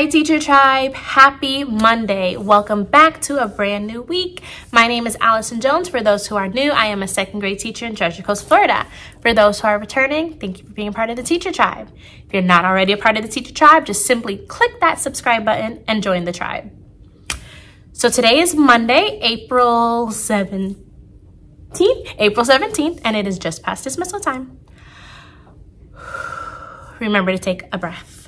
Hi Teacher Tribe, happy Monday. Welcome back to a brand new week. My name is Allison Jones. For those who are new, I am a second grade teacher in Treasure Coast, Florida. For those who are returning, thank you for being a part of the Teacher Tribe. If you're not already a part of the Teacher Tribe, just simply click that subscribe button and join the tribe. So today is Monday, April 17th, April 17th, and it is just past dismissal time. Remember to take a breath.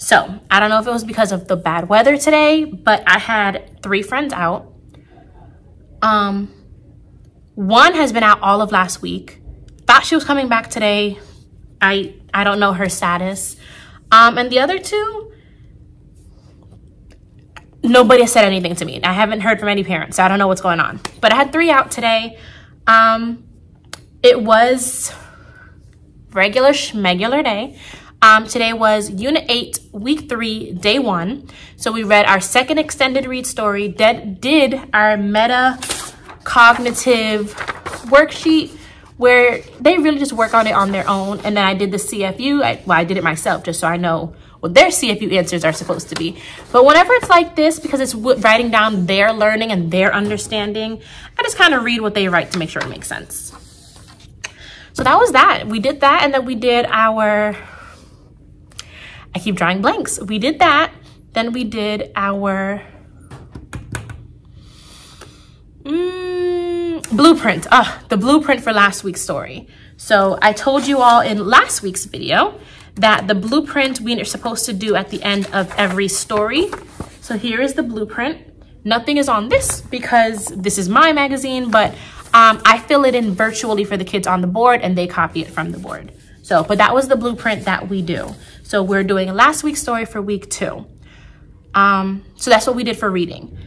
So I don't know if it was because of the bad weather today, but I had three friends out. Um, one has been out all of last week. Thought she was coming back today. I I don't know her status. Um, and the other two, nobody has said anything to me. I haven't heard from any parents, so I don't know what's going on. But I had three out today. Um, it was regular schmegular day. Um, today was Unit 8, Week 3, Day 1. So we read our second extended read story, did, did our meta cognitive worksheet where they really just work on it on their own. And then I did the CFU. I, well, I did it myself just so I know what their CFU answers are supposed to be. But whenever it's like this, because it's writing down their learning and their understanding, I just kind of read what they write to make sure it makes sense. So that was that. We did that and then we did our I keep drawing blanks. We did that. Then we did our mm, blueprint. Ah, the blueprint for last week's story. So I told you all in last week's video that the blueprint we are supposed to do at the end of every story. So here is the blueprint. Nothing is on this because this is my magazine, but um, I fill it in virtually for the kids on the board and they copy it from the board. So, but that was the blueprint that we do. So we're doing last week's story for week two. Um, so that's what we did for reading.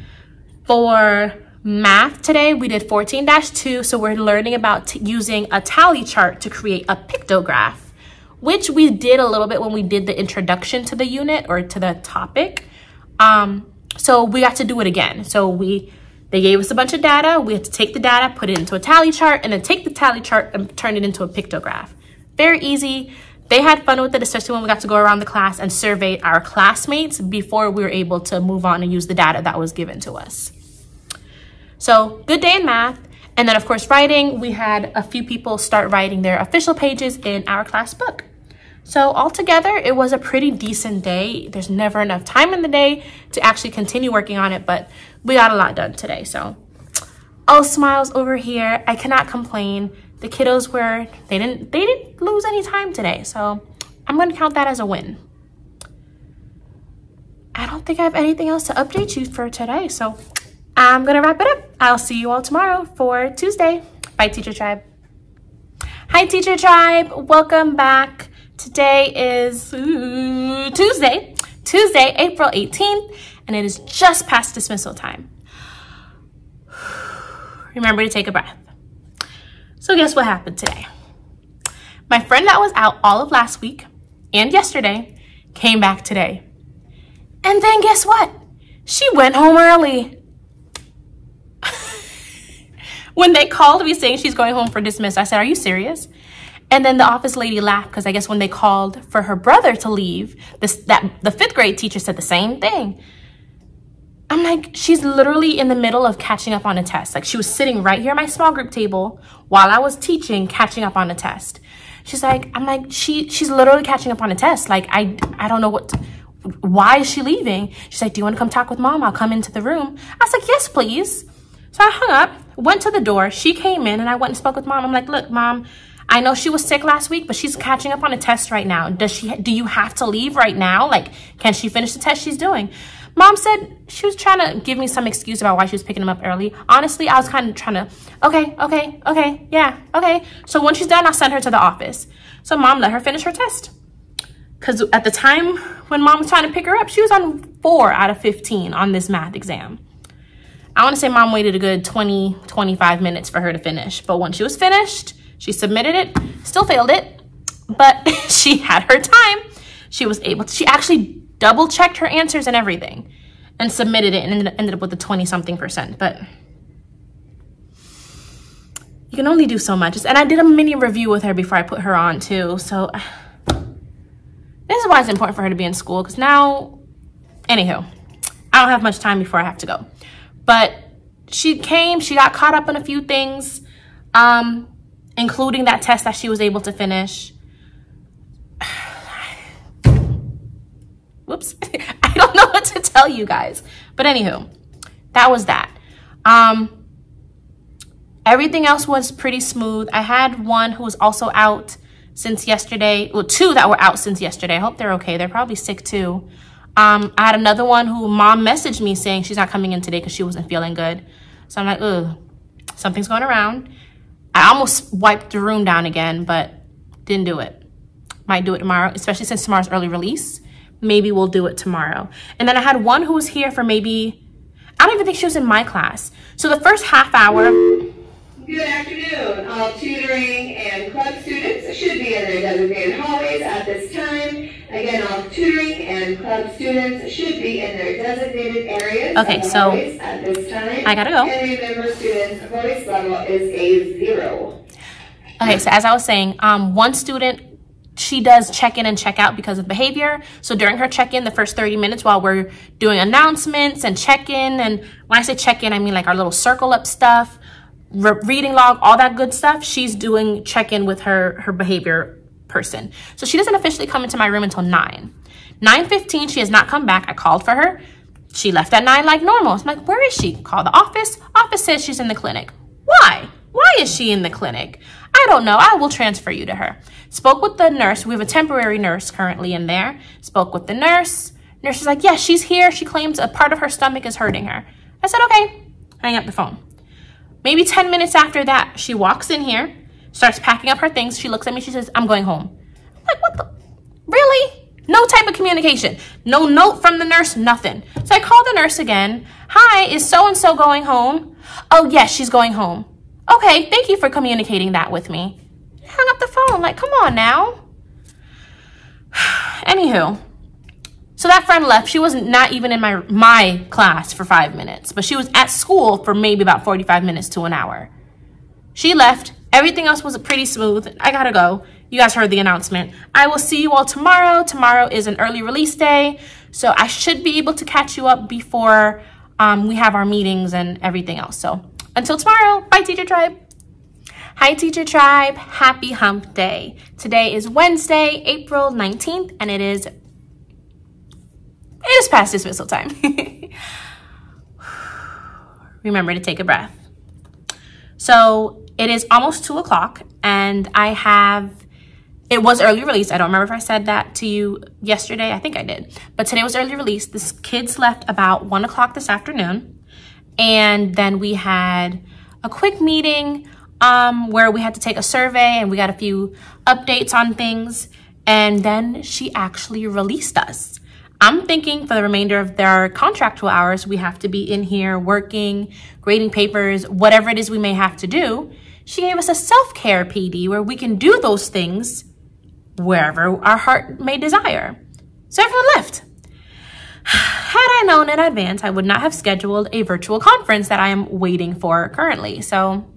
For math today, we did 14-2. So we're learning about using a tally chart to create a pictograph, which we did a little bit when we did the introduction to the unit or to the topic. Um, so we got to do it again. So we they gave us a bunch of data. We had to take the data, put it into a tally chart, and then take the tally chart and turn it into a pictograph. Very easy. They had fun with it, especially when we got to go around the class and survey our classmates before we were able to move on and use the data that was given to us. So good day in math. And then of course, writing, we had a few people start writing their official pages in our class book. So altogether, it was a pretty decent day. There's never enough time in the day to actually continue working on it, but we got a lot done today. So all smiles over here. I cannot complain the kiddos were they didn't they didn't lose any time today. So i'm to count that as a win. I don't think i have anything else to update you for today. So i'm to wrap it up. I'll see you all tomorrow for tuesday. Bye teacher tribe. Hi teacher tribe. Welcome back. Today is ooh, tuesday tuesday april 18th and it is just past dismissal time. Remember to take a breath so guess what happened today? My friend that was out all of last week and yesterday came back today. And then guess what? She went home early. when they called me saying she's going home for dismiss, I said, are you serious? And then the office lady laughed because I guess when they called for her brother to leave, this that the fifth grade teacher said the same thing. Like, she's literally in the middle of catching up on a test. Like she was sitting right here at my small group table while I was teaching, catching up on a test. She's like, I'm like, she, she's literally catching up on a test. Like, I, I don't know what, to, why is she leaving? She's like, do you want to come talk with mom? I'll come into the room. I was like, yes, please. So I hung up, went to the door. She came in and I went and spoke with mom. I'm like, look, mom, I know she was sick last week, but she's catching up on a test right now. Does she, do you have to leave right now? Like, can she finish the test she's doing? Mom said she was trying to give me some excuse about why she was picking him up early. Honestly, I was kind of trying to, okay, okay, okay, yeah, okay. So when she's done, I'll send her to the office. So mom let her finish her test. Because at the time when mom was trying to pick her up, she was on four out of 15 on this math exam. I want to say mom waited a good 20, 25 minutes for her to finish. But when she was finished, she submitted it, still failed it, but she had her time. She was able to, she actually double checked her answers and everything and submitted it and ended up with a 20 something percent. But you can only do so much. And I did a mini review with her before I put her on too. So this is why it's important for her to be in school because now, anywho, I don't have much time before I have to go. But she came, she got caught up in a few things, um, including that test that she was able to finish. I don't know what to tell you guys. But anywho, that was that. Um, everything else was pretty smooth. I had one who was also out since yesterday. Well, two that were out since yesterday. I hope they're okay. They're probably sick too. Um, I had another one who mom messaged me saying she's not coming in today because she wasn't feeling good. So I'm like, ugh, something's going around. I almost wiped the room down again, but didn't do it. Might do it tomorrow, especially since tomorrow's early release. Maybe we'll do it tomorrow. And then I had one who was here for maybe, I don't even think she was in my class. So the first half hour, Good afternoon. All tutoring and club students should be in their designated hallways at this time. Again, all tutoring and club students should be in their designated areas Okay, so at this time. I gotta go. And remember, students' voice level is a zero. Okay, so as I was saying, um, one student, she does check in and check out because of behavior. So during her check in, the first 30 minutes while we're doing announcements and check in, and when I say check in, I mean like our little circle up stuff, re- reading log, all that good stuff, she's doing check in with her, her behavior person. So she doesn't officially come into my room until 9. 9.15, she has not come back. I called for her. She left at 9 like normal. I'm like, where is she? Call the office. Office says she's in the clinic. Why? Why is she in the clinic? I don't know. I will transfer you to her. Spoke with the nurse. We have a temporary nurse currently in there. Spoke with the nurse. Nurse is like, yes, she's here. She claims a part of her stomach is hurting her. I said, okay. Hang up the phone. Maybe 10 minutes after that, she walks in here, starts packing up her things. She looks at me. She says, I'm going home. I'm like, what the? Really? No type of communication. No note from the nurse, nothing. So I call the nurse again. Hi, is so-and-so going home? Oh, yes, she's going home. Okay, thank you for communicating that with me. Hung up the phone, like, come on now. Anywho, so that friend left. She was not even in my my class for five minutes, but she was at school for maybe about 45 minutes to an hour. She left. Everything else was pretty smooth. I gotta go. You guys heard the announcement. I will see you all tomorrow. Tomorrow is an early release day, so I should be able to catch you up before um, we have our meetings and everything else. So until tomorrow, bye, Teacher Tribe. Hi, Teacher Tribe. Happy Hump Day. Today is Wednesday, April 19th, and it is it is past dismissal time. Remember to take a breath. So it is almost two o'clock, and I have. It was early release. I don't remember if I said that to you yesterday. I think I did. But today was early release. The kids left about one o'clock this afternoon. And then we had a quick meeting um, where we had to take a survey and we got a few updates on things. And then she actually released us. I'm thinking for the remainder of their contractual hours, we have to be in here working, grading papers, whatever it is we may have to do. She gave us a self-care PD where we can do those things wherever our heart may desire. So everyone left. I known in advance, I would not have scheduled a virtual conference that I am waiting for currently. So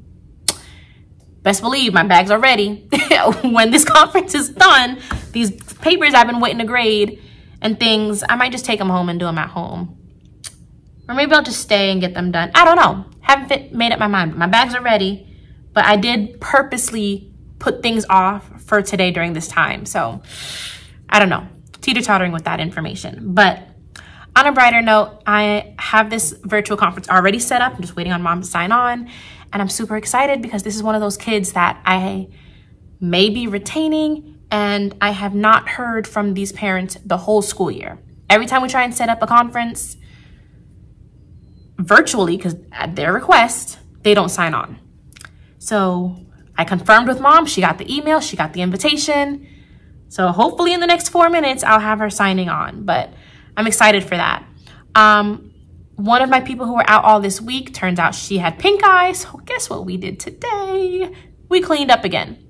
best believe my bags are ready. when this conference is done, these papers I've been waiting to grade and things, I might just take them home and do them at home. Or maybe I'll just stay and get them done. I don't know. Haven't fit, made up my mind. My bags are ready, but I did purposely put things off for today during this time. So I don't know. Teeter-tottering with that information. But on a brighter note, I have this virtual conference already set up. I'm just waiting on mom to sign on. And I'm super excited because this is one of those kids that I may be retaining and I have not heard from these parents the whole school year. Every time we try and set up a conference virtually, because at their request, they don't sign on. So I confirmed with mom. She got the email, she got the invitation. So hopefully in the next four minutes, I'll have her signing on. But I'm excited for that. Um, one of my people who were out all this week, turns out she had pink eye. So guess what we did today? We cleaned up again.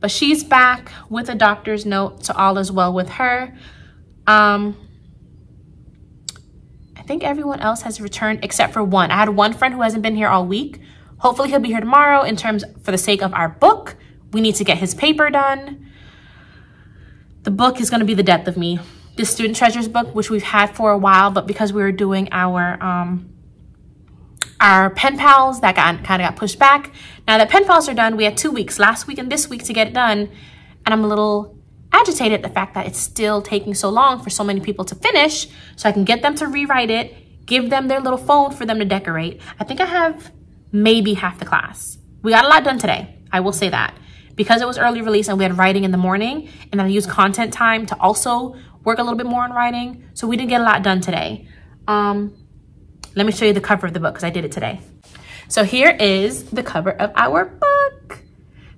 But she's back with a doctor's note, so all is well with her. Um, I think everyone else has returned except for one. I had one friend who hasn't been here all week. Hopefully he'll be here tomorrow in terms for the sake of our book. We need to get his paper done. the book is going to be the death of me. The Student Treasures book, which we've had for a while, but because we were doing our um, our pen pals, that got kind of got pushed back. Now that pen pals are done, we had two weeks, last week and this week to get it done. And I'm a little agitated at the fact that it's still taking so long for so many people to finish so I can get them to rewrite it, give them their little phone for them to decorate. I think I have maybe half the class. We got a lot done today. I will say that because it was early release and we had writing in the morning and then I used content time to also work a little bit more on writing. So we didn't get a lot done today. Um, let me show you the cover of the book because I did it today. So here is the cover of our book.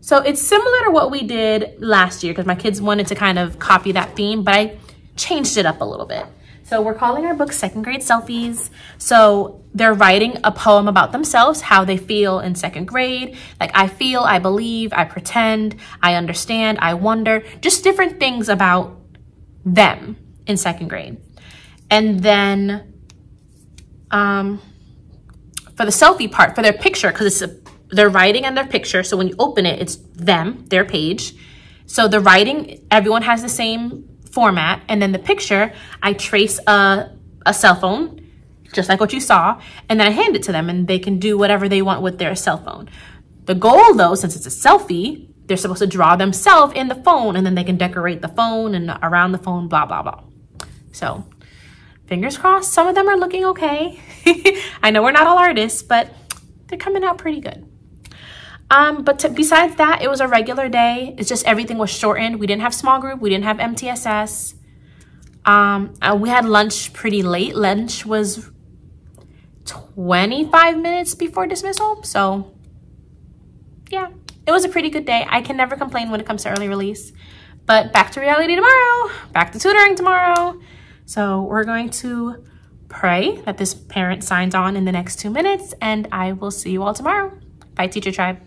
So it's similar to what we did last year because my kids wanted to kind of copy that theme, but I changed it up a little bit. So we're calling our book Second Grade Selfies. So they're writing a poem about themselves, how they feel in second grade. Like I feel, I believe, I pretend, I understand, I wonder, just different things about them in second grade. And then um, for the selfie part, for their picture, because it's a, they're writing on their picture. So when you open it, it's them, their page. So the writing, everyone has the same format. And then the picture, I trace a, a cell phone, just like what you saw, and then I hand it to them and they can do whatever they want with their cell phone. The goal though, since it's a selfie, they're supposed to draw themselves in the phone and then they can decorate the phone and around the phone, blah, blah, blah. So fingers crossed, some of them are looking okay. I know we're not all artists, but they're coming out pretty good. Um, but to, besides that, it was a regular day. It's just everything was shortened. We didn't have small group. We didn't have MTSS. Um, we had lunch pretty late. Lunch was 25 minutes before dismissal. So yeah, it was a pretty good day. I can never complain when it comes to early release. But back to reality tomorrow, back to tutoring tomorrow. So we're going to pray that this parent signs on in the next two minutes, and I will see you all tomorrow. Bye, Teacher Tribe.